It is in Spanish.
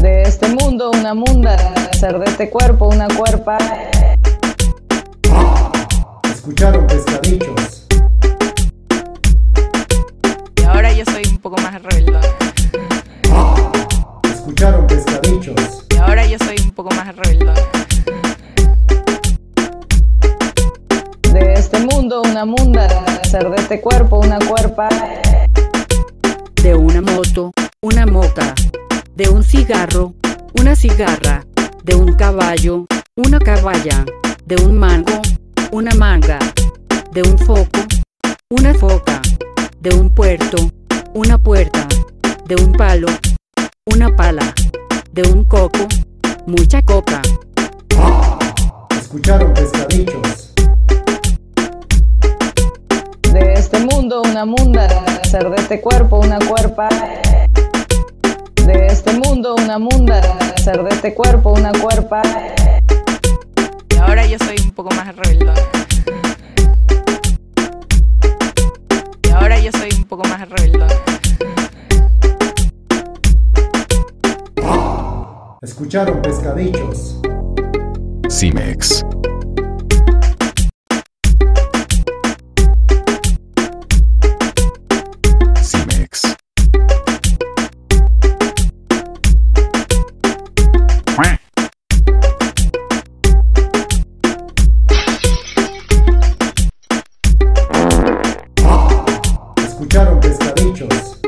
De este mundo una munda, ser de este cuerpo una cuerpa. Escucharon pescadichos. Y ahora yo soy un poco más rebeldona. Escucharon pescadichos. Y ahora yo soy un poco más rebeldona. De este mundo una munda, ser de este cuerpo una cuerpa. de una moto, una moca, de un cigarro, una cigarra, de un caballo, una caballa, de un mango, una manga, de un foco, una foca, de un puerto, una puerta, de un palo, una pala, de un coco, mucha coca. Escucharon pescadichos. De este mundo una munda, ser de este cuerpo una cuerpa. Una munda, ser de este cuerpo una cuerpa. Y ahora yo soy un poco más rebeldona. Y ahora yo soy un poco más rebeldona. Escucharon pescadichos. Cimex. escucharon pescadichos.